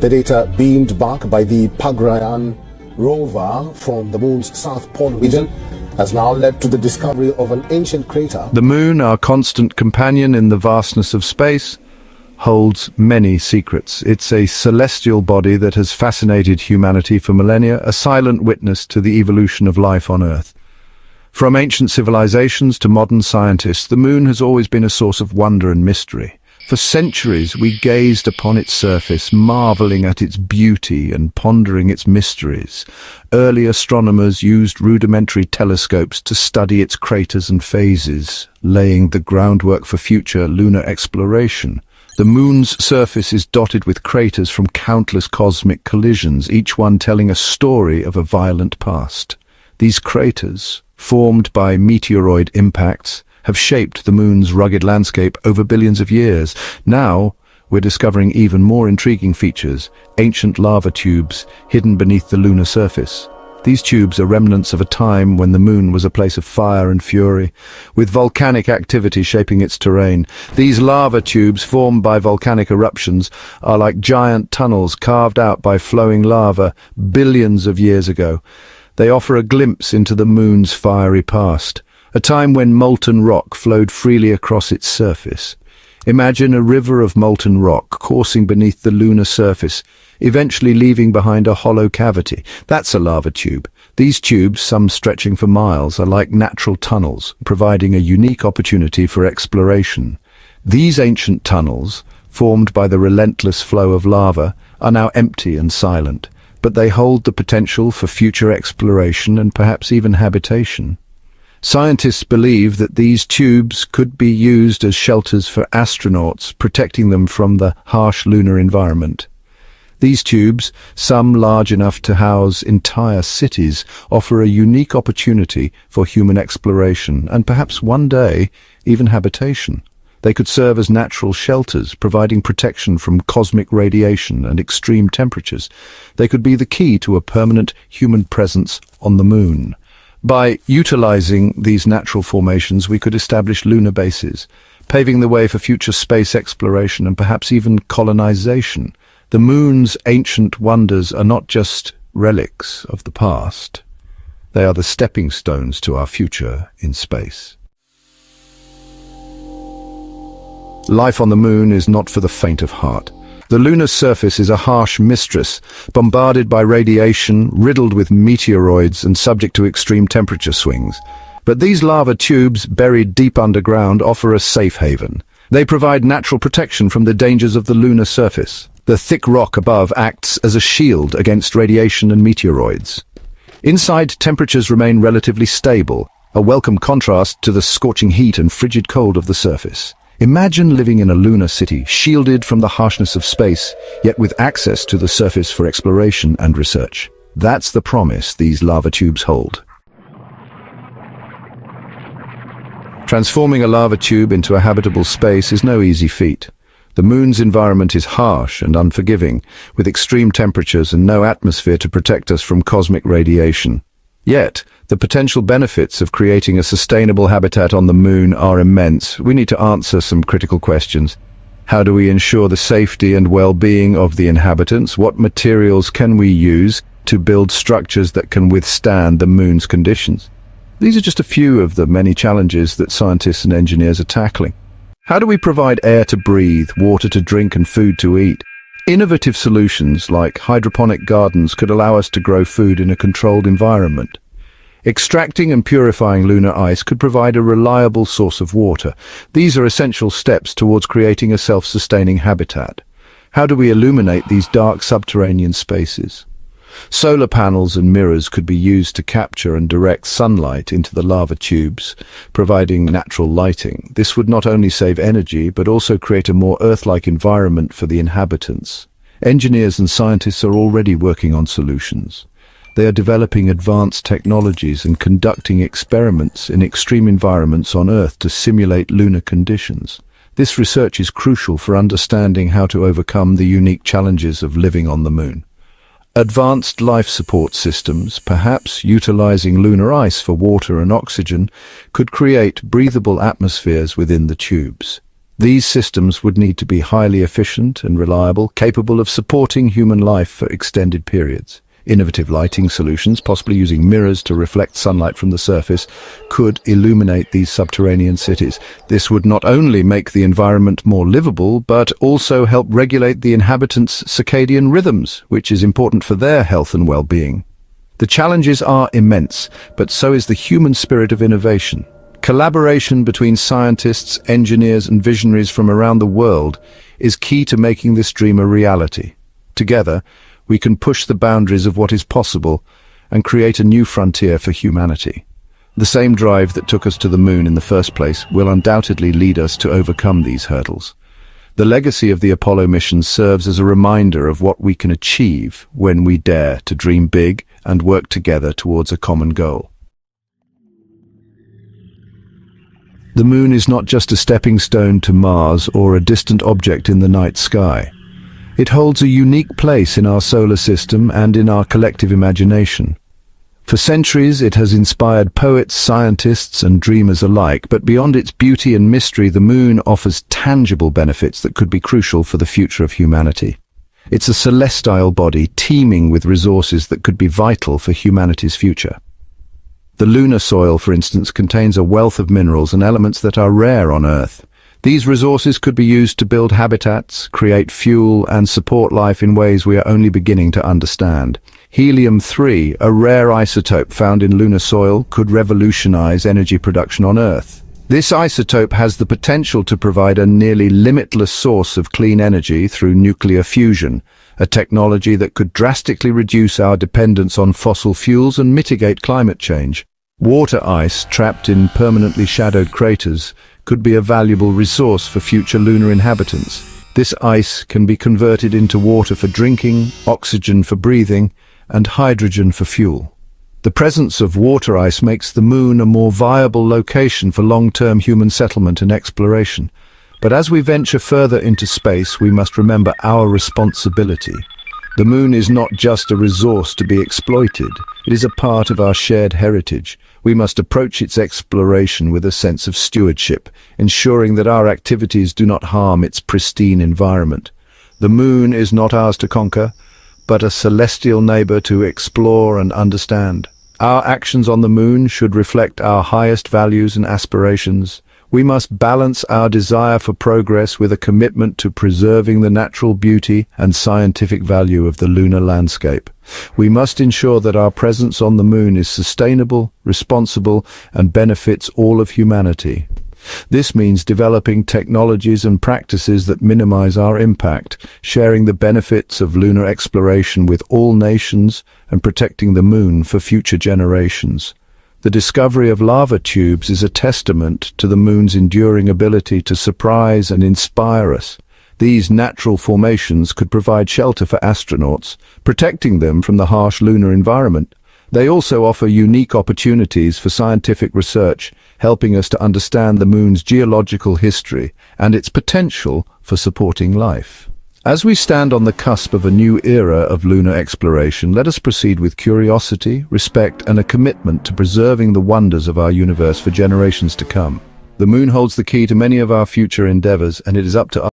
The data beamed back by the Pragyan rover from the moon's south pole region has now led to the discovery of an ancient crater. The moon, our constant companion in the vastness of space, holds many secrets. It's a celestial body that has fascinated humanity for millennia, a silent witness to the evolution of life on Earth. From ancient civilizations to modern scientists, the moon has always been a source of wonder and mystery. For centuries we gazed upon its surface, marveling at its beauty and pondering its mysteries. Early astronomers used rudimentary telescopes to study its craters and phases, laying the groundwork for future lunar exploration. The moon's surface is dotted with craters from countless cosmic collisions, each one telling a story of a violent past. These craters, formed by meteoroid impacts, have shaped the moon's rugged landscape over billions of years. Now, we're discovering even more intriguing features, ancient lava tubes hidden beneath the lunar surface. These tubes are remnants of a time when the moon was a place of fire and fury, with volcanic activity shaping its terrain. These lava tubes, formed by volcanic eruptions, are like giant tunnels carved out by flowing lava billions of years ago. They offer a glimpse into the moon's fiery past a time when molten rock flowed freely across its surface. Imagine a river of molten rock coursing beneath the lunar surface, eventually leaving behind a hollow cavity. That's a lava tube. These tubes, some stretching for miles, are like natural tunnels, providing a unique opportunity for exploration. These ancient tunnels, formed by the relentless flow of lava, are now empty and silent, but they hold the potential for future exploration and perhaps even habitation. Scientists believe that these tubes could be used as shelters for astronauts, protecting them from the harsh lunar environment. These tubes, some large enough to house entire cities, offer a unique opportunity for human exploration and perhaps one day even habitation. They could serve as natural shelters, providing protection from cosmic radiation and extreme temperatures. They could be the key to a permanent human presence on the moon. By utilizing these natural formations, we could establish lunar bases, paving the way for future space exploration and perhaps even colonization. The moon's ancient wonders are not just relics of the past. They are the stepping stones to our future in space. Life on the moon is not for the faint of heart. The lunar surface is a harsh mistress, bombarded by radiation, riddled with meteoroids and subject to extreme temperature swings. But these lava tubes, buried deep underground, offer a safe haven. They provide natural protection from the dangers of the lunar surface. The thick rock above acts as a shield against radiation and meteoroids. Inside, temperatures remain relatively stable, a welcome contrast to the scorching heat and frigid cold of the surface. Imagine living in a lunar city, shielded from the harshness of space, yet with access to the surface for exploration and research. That's the promise these lava tubes hold. Transforming a lava tube into a habitable space is no easy feat. The moon's environment is harsh and unforgiving, with extreme temperatures and no atmosphere to protect us from cosmic radiation. Yet, the potential benefits of creating a sustainable habitat on the moon are immense. We need to answer some critical questions. How do we ensure the safety and well-being of the inhabitants? What materials can we use to build structures that can withstand the moon's conditions? These are just a few of the many challenges that scientists and engineers are tackling. How do we provide air to breathe, water to drink and food to eat? Innovative solutions like hydroponic gardens could allow us to grow food in a controlled environment. Extracting and purifying lunar ice could provide a reliable source of water. These are essential steps towards creating a self-sustaining habitat. How do we illuminate these dark subterranean spaces? Solar panels and mirrors could be used to capture and direct sunlight into the lava tubes, providing natural lighting. This would not only save energy, but also create a more Earth-like environment for the inhabitants. Engineers and scientists are already working on solutions. They are developing advanced technologies and conducting experiments in extreme environments on Earth to simulate lunar conditions. This research is crucial for understanding how to overcome the unique challenges of living on the moon. Advanced life support systems, perhaps utilizing lunar ice for water and oxygen, could create breathable atmospheres within the tubes. These systems would need to be highly efficient and reliable, capable of supporting human life for extended periods. Innovative lighting solutions, possibly using mirrors to reflect sunlight from the surface, could illuminate these subterranean cities. This would not only make the environment more livable, but also help regulate the inhabitants' circadian rhythms, which is important for their health and well-being. The challenges are immense, but so is the human spirit of innovation. Collaboration between scientists, engineers and visionaries from around the world is key to making this dream a reality. Together, we can push the boundaries of what is possible and create a new frontier for humanity. The same drive that took us to the moon in the first place will undoubtedly lead us to overcome these hurdles. The legacy of the Apollo mission serves as a reminder of what we can achieve when we dare to dream big and work together towards a common goal. The moon is not just a stepping stone to Mars or a distant object in the night sky. It holds a unique place in our solar system and in our collective imagination. For centuries it has inspired poets, scientists and dreamers alike, but beyond its beauty and mystery the moon offers tangible benefits that could be crucial for the future of humanity. It's a celestial body teeming with resources that could be vital for humanity's future. The lunar soil, for instance, contains a wealth of minerals and elements that are rare on Earth. These resources could be used to build habitats, create fuel and support life in ways we are only beginning to understand. Helium-3, a rare isotope found in lunar soil, could revolutionize energy production on Earth. This isotope has the potential to provide a nearly limitless source of clean energy through nuclear fusion, a technology that could drastically reduce our dependence on fossil fuels and mitigate climate change. Water ice trapped in permanently shadowed craters could be a valuable resource for future lunar inhabitants. This ice can be converted into water for drinking, oxygen for breathing, and hydrogen for fuel. The presence of water ice makes the moon a more viable location for long-term human settlement and exploration. But as we venture further into space, we must remember our responsibility. The moon is not just a resource to be exploited, it is a part of our shared heritage. We must approach its exploration with a sense of stewardship, ensuring that our activities do not harm its pristine environment. The moon is not ours to conquer, but a celestial neighbor to explore and understand. Our actions on the moon should reflect our highest values and aspirations, we must balance our desire for progress with a commitment to preserving the natural beauty and scientific value of the lunar landscape. We must ensure that our presence on the moon is sustainable, responsible, and benefits all of humanity. This means developing technologies and practices that minimize our impact, sharing the benefits of lunar exploration with all nations, and protecting the moon for future generations. The discovery of lava tubes is a testament to the moon's enduring ability to surprise and inspire us. These natural formations could provide shelter for astronauts, protecting them from the harsh lunar environment. They also offer unique opportunities for scientific research, helping us to understand the moon's geological history and its potential for supporting life. As we stand on the cusp of a new era of lunar exploration, let us proceed with curiosity, respect and a commitment to preserving the wonders of our universe for generations to come. The moon holds the key to many of our future endeavors and it is up to us